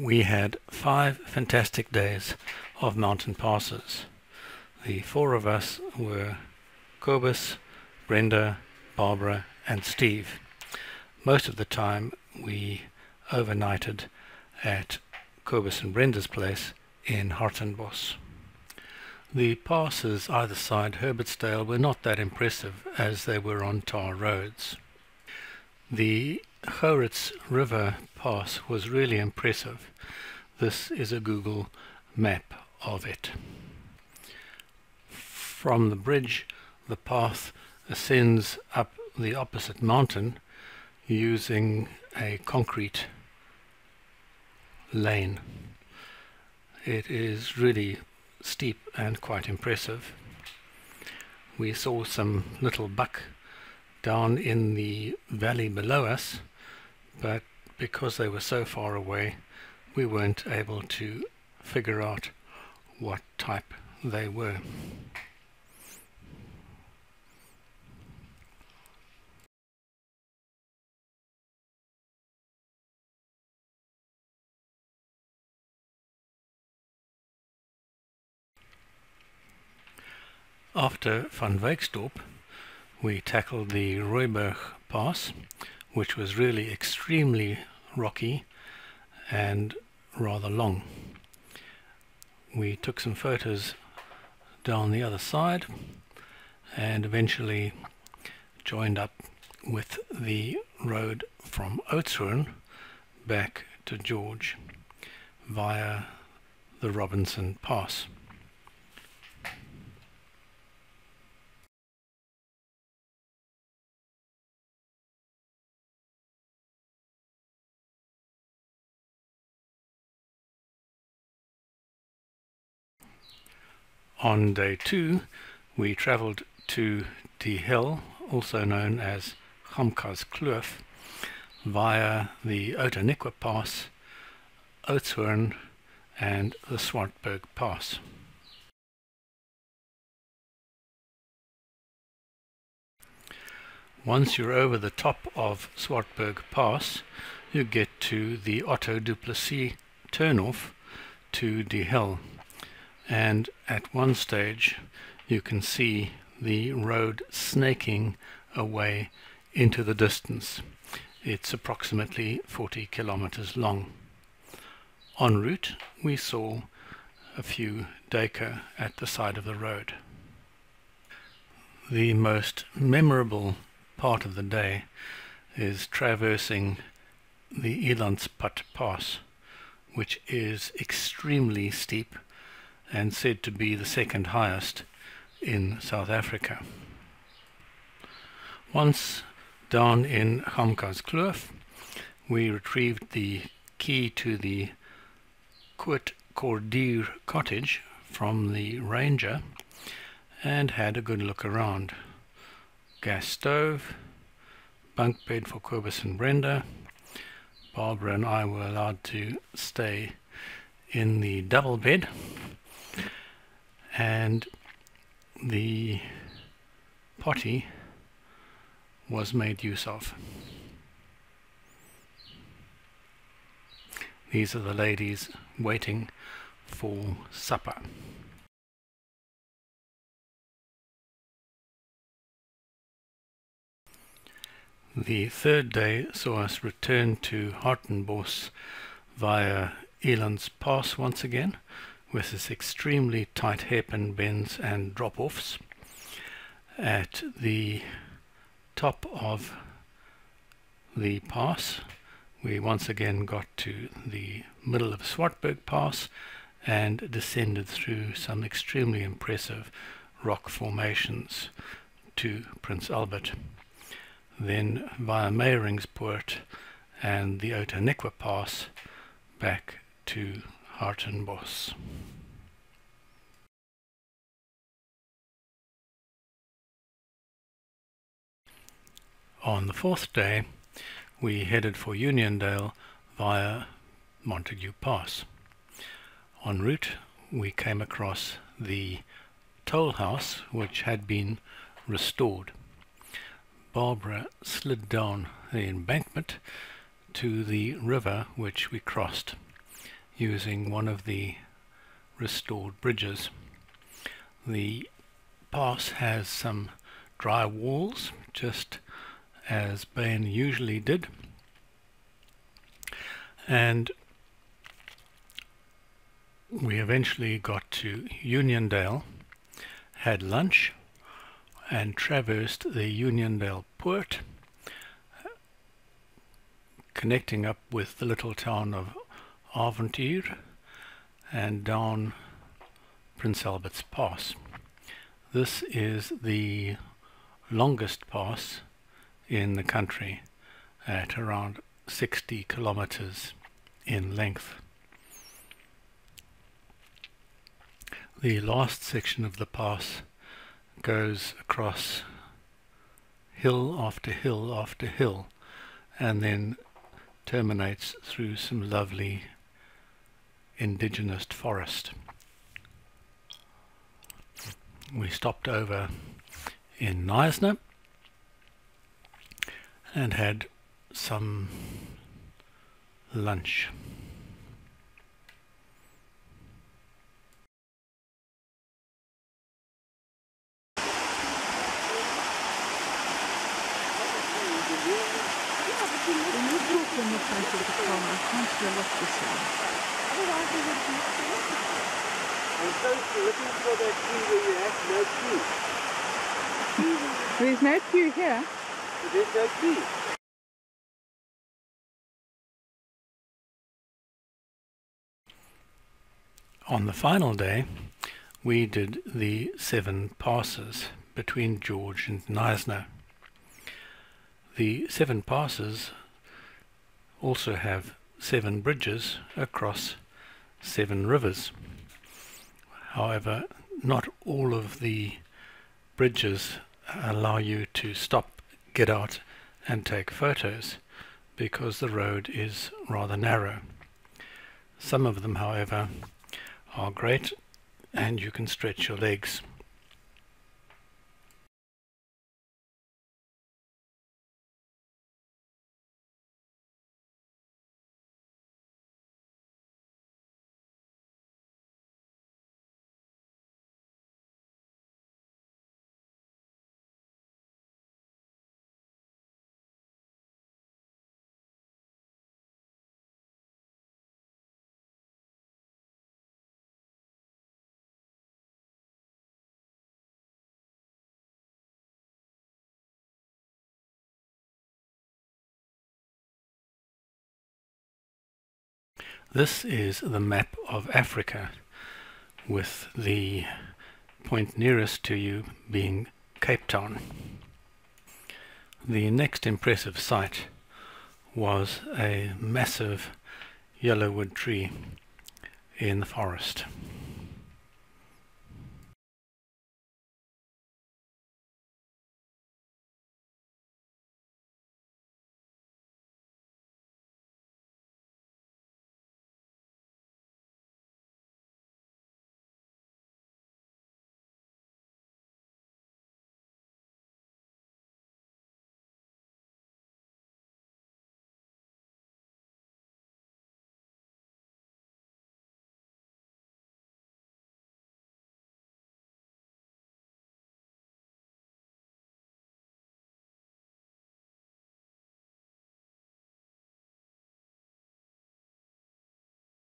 we had five fantastic days of mountain passes. The four of us were Cobus, Brenda, Barbara and Steve. Most of the time we overnighted at Cobus and Brenda's place in Hartenbos. The passes either side Herbertsdale were not that impressive as they were on tar roads. The Gouritz River Pass was really impressive. This is a Google map of it. From the bridge, the path ascends up the opposite mountain using a concrete lane. It is really steep and quite impressive. We saw some little buck down in the valley below us but because they were so far away we weren't able to figure out what type they were. After Van Wyksdorp, we tackled the Rooiberg Pass, which was really extremely rocky and rather long. We took some photos down the other side and eventually joined up with the road from Oudtshoorn back to George via the Robinson Pass. On day two, we travelled to Die Hel, also known as Kloof, via the Outeniqua Pass, Oudtshoorn and the Swartberg Pass. Once you're over the top of Swartberg Pass, you get to the Otto Duplessis turnoff to Die Hel and at one stage you can see the road snaking away into the distance. It's approximately 40 kilometers long. En route we saw a few duiker at the side of the road. The most memorable part of the day is traversing the Elandspad Pass, which is extremely steep and said to be the second highest in South Africa. Once down in Gamka's Kloof, we retrieved the key to the Koot Cordier cottage from the ranger and had a good look around. Gas stove, bunk bed for Cobus and Brenda. Barbara and I were allowed to stay in the double bed and the potty was made use of. These are the ladies waiting for supper. The third day saw us return to Hartenbos via Eland's Pass once again with its extremely tight hairpin bends and drop-offs. At the top of the pass we once again got to the middle of Swartberg Pass and descended through some extremely impressive rock formations to Prince Albert. Then via Meiringspoort and the Outeniqua Pass back to Hartenbos. On the fourth day, we headed for Uniondale via Montagu Pass. En route, we came across the toll house, which had been restored. Barbara slid down the embankment to the river which we crossed using one of the restored bridges. The pass has some dry walls, just as Bain usually did. And we eventually got to Uniondale, had lunch, and traversed the Uniondale Poort, connecting up with the little town of Avontuur and down Prince Albert's Pass. This is the longest pass in the country at around 60 kilometers in length. The last section of the pass goes across hill after hill after hill and then terminates through some lovely indigenous forest. We stopped over in Knysna and had some lunch. There's no queue here. There's no. On the final day, we did the seven passes between George and Knysna. The seven passes also have seven bridges across seven rivers. However, not all of the bridges allow you to stop, get out and take photos because the road is rather narrow. Some of them, however, are great and you can stretch your legs. This is the map of Africa with the point nearest to you being Cape Town. The next impressive sight was a massive yellowwood tree in the forest.